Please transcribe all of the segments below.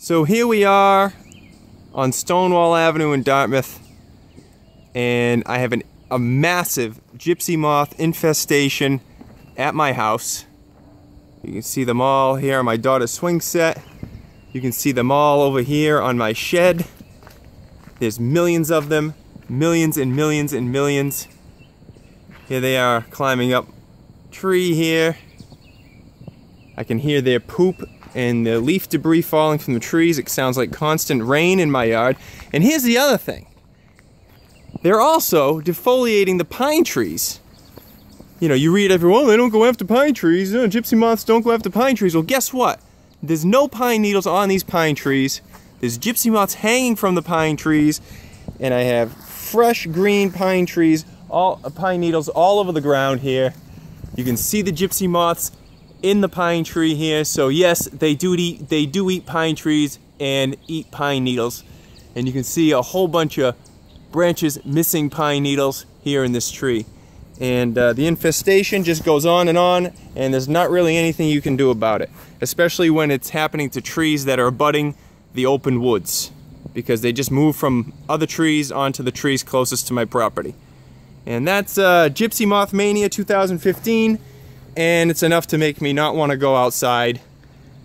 So here we are on Stonewall Avenue in Dartmouth, and I have an, a massive gypsy moth infestation at my house. You can see them all here on my daughter's swing set. You can see them all over here on my shed. There's millions of them, millions and millions and millions. Here they are climbing up tree here. I can hear their poop and the leaf debris falling from the trees. It sounds like constant rain in my yard. And here's the other thing. They're also defoliating the pine trees. You know, you read everyone, oh, they don't go after pine trees. Oh, gypsy moths don't go after pine trees. Well, guess what? There's no pine needles on these pine trees. There's gypsy moths hanging from the pine trees. And I have fresh green pine trees, all uh, pine needles all over the ground here. You can see the gypsy moths in the pine tree here. So yes, they do eat they do eat pine trees and eat pine needles. And you can see a whole bunch of branches missing pine needles here in this tree. And uh, the infestation just goes on and on, and there's not really anything you can do about it, especially when it's happening to trees that are abutting the open woods, because they just move from other trees onto the trees closest to my property. And that's uh, Gypsy Moth Mania 2015 and it's enough to make me not want to go outside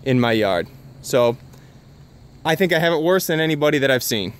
in my yard. So I think I have it worse than anybody that I've seen.